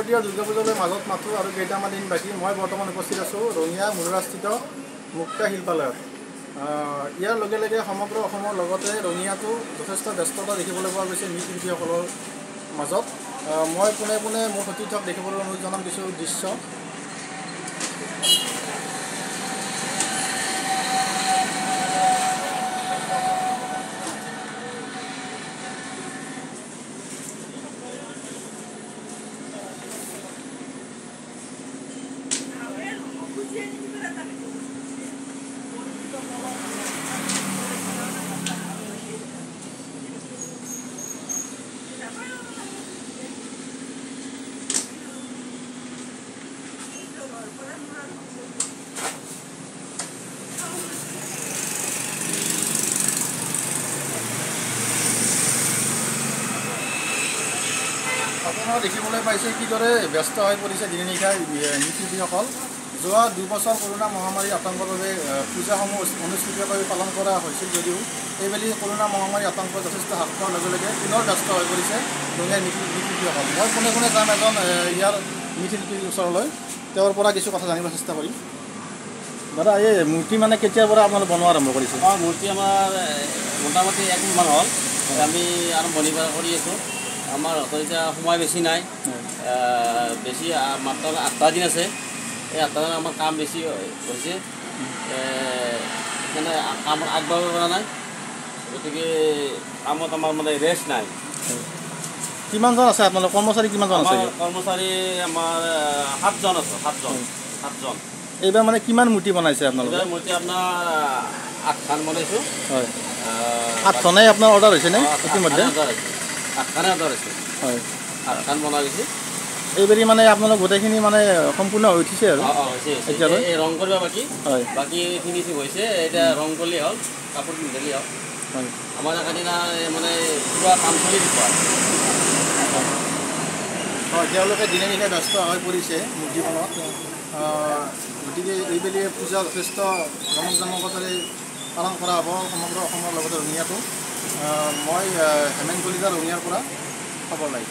শাৰদীয় দুৰ্গা পূজালৈ মাজত মাথোঁ আৰু কেইটামান দিন বাকী মই বৰ্তমান উপস্থিত আছোঁ ৰঙিয়া মুৰাস্থিত মুক্তা শিল্পালয়ত। ইয়াৰ লগে লগে সমগ্ৰ অসমৰ লগতে ৰঙিয়াতো যথেষ্ট ব্যস্ততা দেখিবলৈ পোৱা গৈছে মৃৎশিল্পীসকলৰ মাজত। মই পোনে পোনে মোৰ সতীৰ্থক দেখিবলৈ অনুৰোধ জনাম কিছু দৃশ্য। আপোনাৰ দেখিবলৈ পাইছে কিদৰে ব্যস্ত হৈ পৰিছে দিনে নিশাই মৃৎশিল্পীসকল যোৱা দুবছৰ কৰোণা মহামাৰীৰ আতংকৰ বাবে পূজাসমূহ অনুষ্ঠিতভাৱে পালন কৰা হৈছিল যদিও এইবেলি কৰোণা মহামাৰীৰ আতংক যথেষ্ট হ্ৰাস পোৱাৰ লগে লগে পুনৰ ব্যস্ত হৈ পৰিছে মৃৎ মৃৎশিল্পীসকল মই পোনে পোনে যাম এজন ইয়াৰ মৃৎশিল্পীৰ ওচৰলৈ। তেওঁৰ পৰা কিছু কথা জানিব চেষ্টা কৰিম। দাদা এই মূৰ্তি মানে কেতিয়াৰ পৰা আপোনালোক বনোৱা আৰম্ভ কৰিছে? আমাৰ মূৰ্তি আমাৰ মোটামুটি এক মাহমান হ'ল। আমি আৰম্ভণি কৰি আছোঁ। আমাৰ হাতত এতিয়া সময় বেছি নাই। বেছি মাত্ৰ আঠটা দিন আছে। এই আঠটা দিন আমাৰ কাম বেছি হৈছে। সেইকাৰণে আ- কামত আগবাঢ়িব পৰা নাই। গতিকে কামত আমাৰ মানে ৰেষ্ট নাই। কিমানজন আছে আপোনালোক? কৰ্মচাৰী কিমানজন আছে? কৰ্মচাৰী আমাৰ সাতজন আছে সাতজন সাতজন। এইবাৰ মানে কিমান মূৰ্তি বনাইছে আপোনালোকে? মূৰ্তি আপোনাৰ আঠখন বনাইছোঁ। হয়। আঠখনেই আপোনাৰ অৰ্ডাৰ হৈছেনে ইতিমধ্যে? অৰ্ডাৰ হয়। গৈছে এইবাৰি মানে আপোনালোক গোটেইখিনি মানে সম্পূৰ্ণ হৈ উঠিছে আৰু। ৰং কৰিব বাকী। হয়। বাকী ফিনিচিং হৈছে। এতিয়া ৰং কৰিলেই হ'ল কাপোৰ পিন্ধিলেই হ'ল। হয়। আমাৰ একাদিনা মানে পুৰা কাম চলি থকা হয় তেওঁলোকে দিনে দিনে ব্যস্ত হৈ পৰিছে মূৰ্তিখনত। গতিকে এইবেলি পূজা যথেষ্ট জমক জমকতাৰে পালন কৰা হ'ব সমগ্ৰ অসমৰ লগতে ৰঙিয়াতো আহ, মই হেমেন কলিতা ৰঙিয়াৰ পৰা খবৰ লাগিব